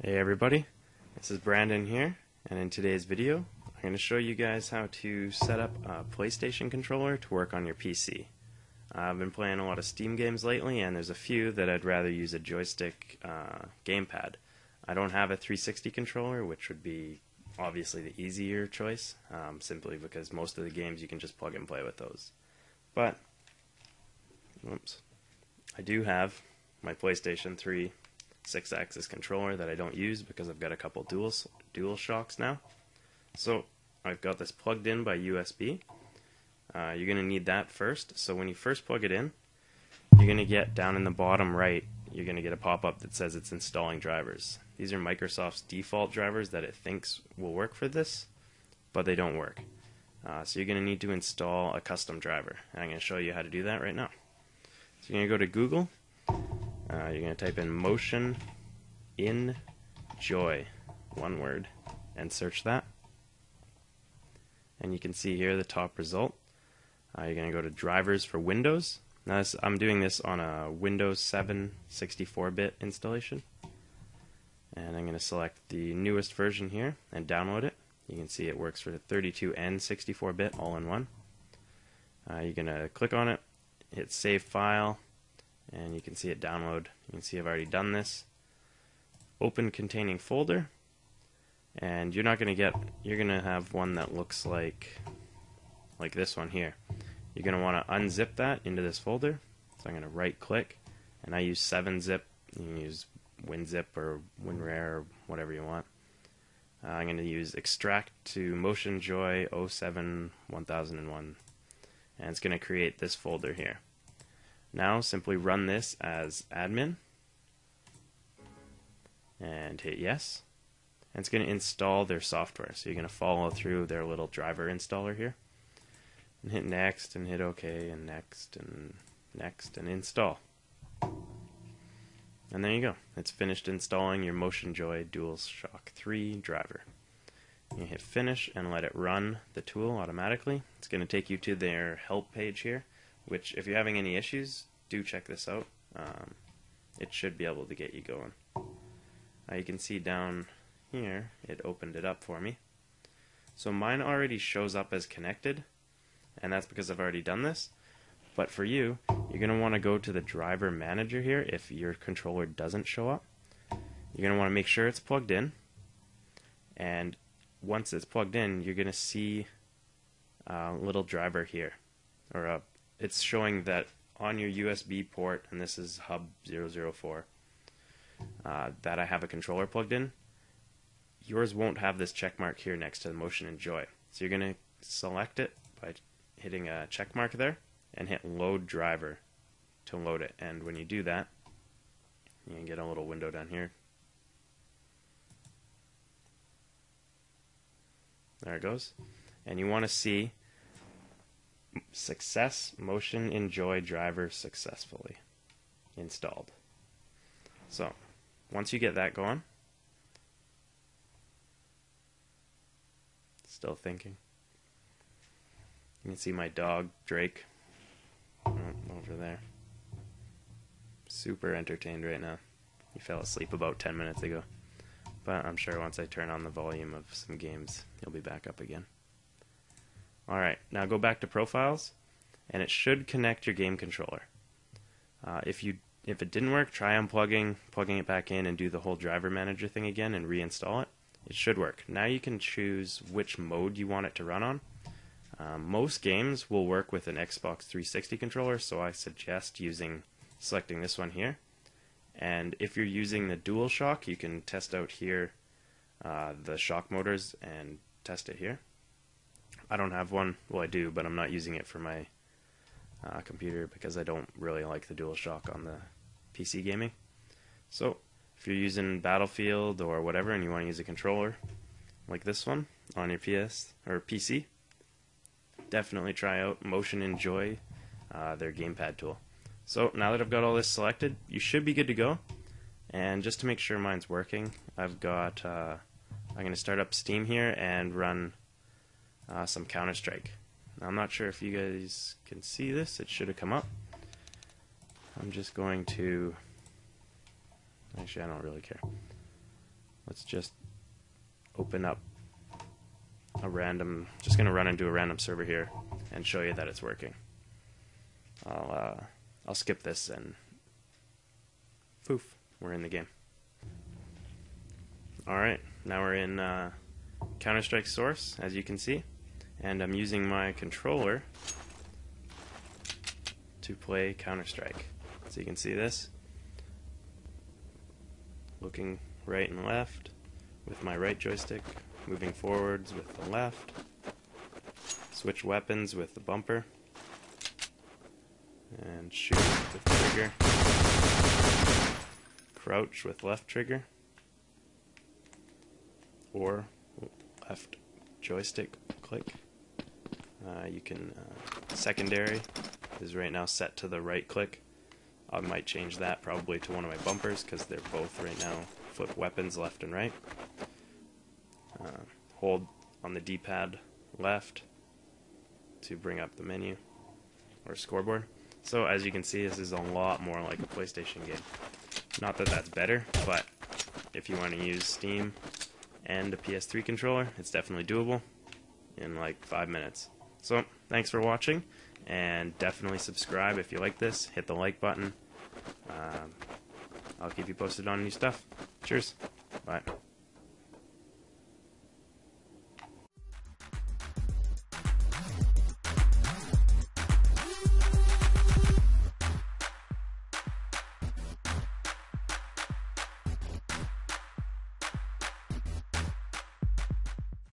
Hey everybody, this is Brandon here, and in today's video, I'm going to show you guys how to set up a PlayStation controller to work on your PC. I've been playing a lot of Steam games lately, and there's a few that I'd rather use a joystick uh, gamepad. I don't have a 360 controller, which would be obviously the easier choice, um, simply because most of the games you can just plug and play with those. But, oops, I do have my PlayStation 3 Sixaxis controller that I don't use because I've got a couple dual dual shocks now. So I've got this plugged in by USB. Uh, you're going to need that first. So when you first plug it in, you're going to get down in the bottom right, you're going to get a pop-up that says it's installing drivers. These are Microsoft's default drivers that it thinks will work for this, but they don't work. Uh, so you're going to need to install a custom driver. And I'm going to show you how to do that right now. So you're going to go to Google uh, you're going to type in motion in joy, one word, and search that. And you can see here the top result. Uh, you're going to go to drivers for Windows. Now this, I'm doing this on a Windows 7 64-bit installation. And I'm going to select the newest version here and download it. You can see it works for 32 and 64-bit all in one. Uh, you're going to click on it, hit save file, and you can see it download. You can see I've already done this. Open containing folder, and you're not going to get, you're going to have one that looks like, like this one here. You're going to want to unzip that into this folder. So I'm going to right click, and I use 7-zip. You can use WinZip or WinRAR or whatever you want. Uh, I'm going to use extract to MotionJoy 07 1001, and it's going to create this folder here. Now simply run this as admin and hit yes. And it's going to install their software. So you're going to follow through their little driver installer here. And hit next and hit OK and next and next and install. And there you go. It's finished installing your MotionJoy DualShock 3 driver. You hit finish and let it run the tool automatically. It's going to take you to their help page here which if you're having any issues, do check this out. Um, it should be able to get you going. Uh, you can see down here, it opened it up for me. So mine already shows up as connected, and that's because I've already done this. But for you, you're going to want to go to the driver manager here if your controller doesn't show up. You're going to want to make sure it's plugged in. And once it's plugged in, you're going to see a little driver here, or a it's showing that on your USB port, and this is hub 004, uh, that I have a controller plugged in. Yours won't have this check mark here next to the MotioninJoy. So you're going to select it by hitting a check mark there and hit load driver to load it. And when you do that, you can get a little window down here. There it goes. And you want to see success MotioninJoy driver successfully installed. So once you get that going, still thinking. You can see my dog Drake oh, over there. Super entertained right now. He fell asleep about 10 minutes ago. But I'm sure once I turn on the volume of some games, he'll be back up again. Alright, now go back to profiles, and it should connect your game controller. Uh, if you if it didn't work, try unplugging, plugging it back in, and do the whole driver manager thing again and reinstall it. It should work. Now you can choose which mode you want it to run on. Um, most games will work with an Xbox 360 controller, so I suggest using selecting this one here. And if you're using the DualShock, you can test out here uh, the shock motors and test it here. I don't have one. Well, I do, but I'm not using it for my uh, computer because I don't really like the DualShock on the PC gaming. So, if you're using Battlefield or whatever and you want to use a controller like this one on your PS or PC, definitely try out MotioninJoy, uh, their gamepad tool. So now that I've got all this selected, you should be good to go. And just to make sure mine's working, I've got uh, I'm going to start up Steam here and run uh, some Counter Strike. I'm not sure if you guys can see this. It should have come up. I'm just going to. Actually, I don't really care. let's just open up a random, just going to run into a random server here and show you that it's working. I'll, uh, I'll skip this and poof, we're in the game. Alright, now we're in uh, Counter-Strike Source, as you can see, and I'm using my controller to play Counter-Strike. So you can see this. Looking right and left with my right joystick, moving forwards with the left, switch weapons with the bumper, and shoot with the trigger, crouch with left trigger, or left joystick click. Uh, you can uh, secondary is right now set to the right click. I might change that probably to one of my bumpers because they're both right now flip weapons left and right. Uh, hold on the D-pad left to bring up the menu or scoreboard. So as you can see, this is a lot more like a PlayStation game. Not that that's better, but if you want to use Steam and a PS3 controller, it's definitely doable in like five minutes. So thanks for watching, and definitely subscribe if you like this. Hit the like button. Um, I'll keep you posted on new stuff. Cheers. Bye.